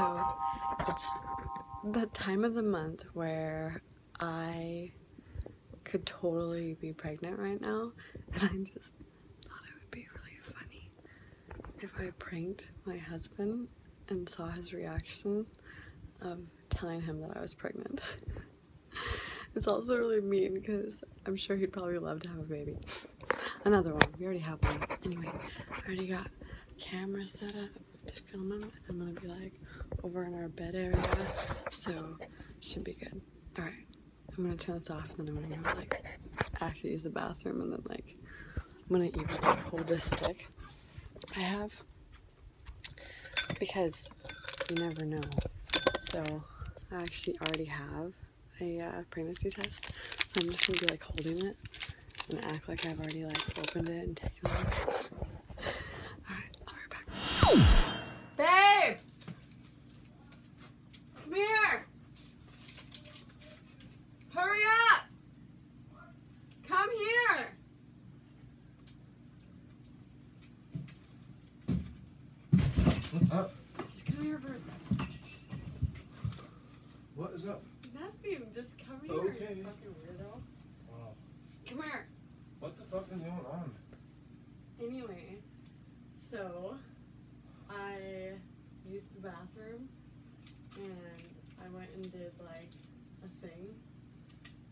So it's the time of the month where I could totally be pregnant right now, and I just thought it would be really funny if I pranked my husband and saw his reaction of telling him that I was pregnant. it's also really mean because I'm sure he'd probably love to have a baby. Another one. We already have one. Anyway, I already got camera set up to film him. I'm gonna be like over in our bed area, so should be good. All right, I'm gonna turn this off, and then I'm gonna go like actually use the bathroom, and then like I'm gonna even hold this stick I have because you never know. So I actually already have a uh, pregnancy test, so I'm just gonna be like holding it and act like I've already like opened it and taken it. Alright, I'll be back. Come here! Hurry up! Come here! What's up? Just come here for a second. What is up? Nothing, just come here. Okay. you Fucking weirdo. Wow. Come here. What the fuck is going on? Anyway, so I used the bathroom and I went and did like a thing.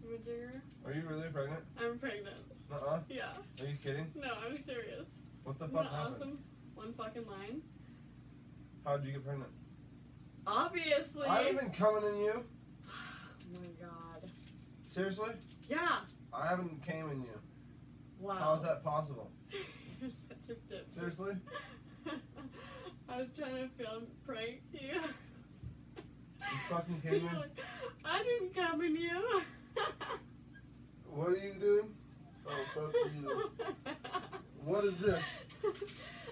Majigger. Are you really pregnant? I'm pregnant. Uh-uh. Yeah. Are you kidding? No, I'm serious. What the Isn't fuck happened? awesome? One fucking line. How'd you get pregnant? Obviously. I haven't been coming in you. Oh my god. Seriously? Yeah. I haven't came in you. Wow. How is that possible? You're such a bitch. Seriously? I was trying to film prank you. You fucking kidding me? I didn't come in you. What are you doing? Oh, fuck you. What is this?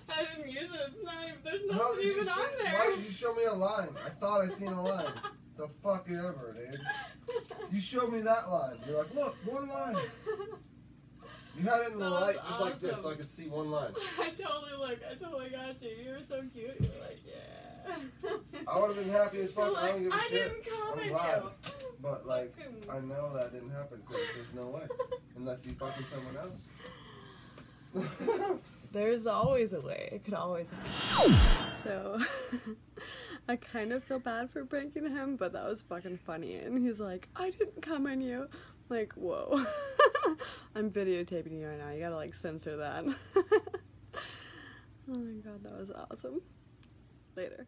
I didn't use it. It's not even, there's nothing even on there. Why did you show me a line? I thought I seen a line. The fuck ever, dude. You showed me that line. You're like, look, one line. You had it in the light just like this so I could see one line. I totally look. I totally got you. You were so cute. You were like, yeah. I would have been happy as fuck. You're I don't give a I shit. didn't come I'm in glad. you. But like, I know that didn't happen because there's no way. Unless you fucking someone else. There's always a way. It could always happen. So, I kind of feel bad for pranking him, but that was fucking funny. And he's like, I didn't come on you. Like, whoa. I'm videotaping you right now. You gotta like censor that. oh my god, that was awesome. Later.